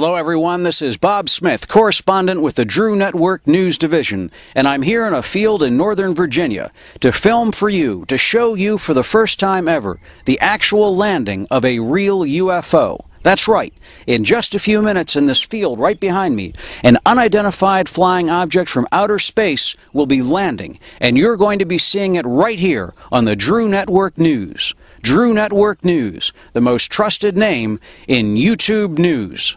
Hello, everyone. This is Bob Smith, correspondent with the Drew Network News Division, and I'm here in a field in Northern Virginia to film for you, to show you for the first time ever, the actual landing of a real UFO. That's right. In just a few minutes in this field right behind me, an unidentified flying object from outer space will be landing, and you're going to be seeing it right here on the Drew Network News. Drew Network News, the most trusted name in YouTube news.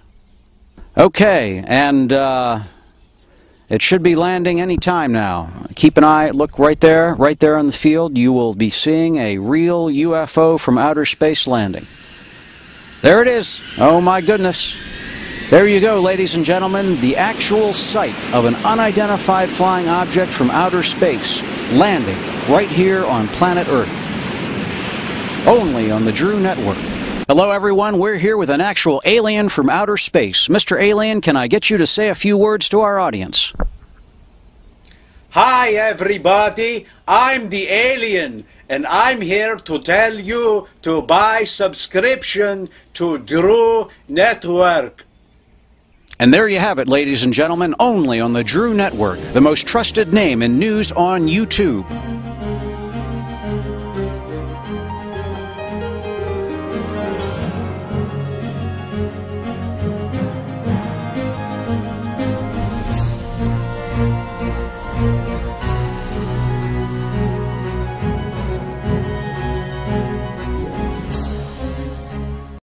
Okay, and uh, it should be landing any time now. Keep an eye, look right there, right there on the field. You will be seeing a real UFO from outer space landing. There it is. Oh my goodness. There you go, ladies and gentlemen, the actual sight of an unidentified flying object from outer space landing right here on planet Earth. Only on the Drew Network. Hello, everyone. We're here with an actual alien from outer space. Mr. Alien, can I get you to say a few words to our audience? Hi, everybody. I'm the alien, and I'm here to tell you to buy subscription to Drew Network. And there you have it, ladies and gentlemen, only on the Drew Network, the most trusted name in news on YouTube.